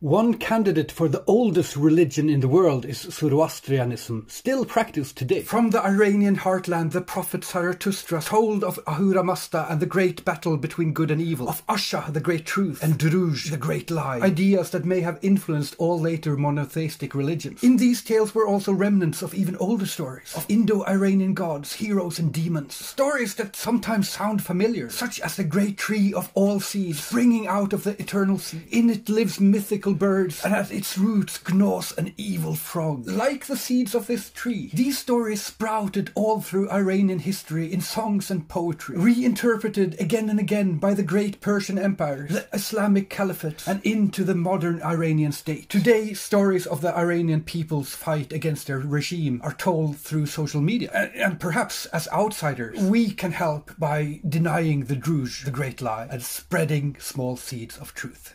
One candidate for the oldest religion in the world is Zoroastrianism, still practiced today. From the Iranian heartland, the prophet Zarathustra told of Ahura Mazda and the great battle between good and evil, of Asha, the great truth, and Druj, the great lie, ideas that may have influenced all later monotheistic religions. In these tales were also remnants of even older stories, of Indo-Iranian gods, heroes, and demons. Stories that sometimes sound familiar, such as the great tree of all seeds, springing out of the eternal sea. In it lives mythical birds, and at its roots gnaws an evil frog. Like the seeds of this tree, these stories sprouted all through Iranian history in songs and poetry, reinterpreted again and again by the great Persian Empire, the Islamic Caliphate, and into the modern Iranian state. Today, stories of the Iranian people's fight against their regime are told through social media, and, and perhaps as outsiders, we can help by denying the Druj, the great lie, and spreading small seeds of truth.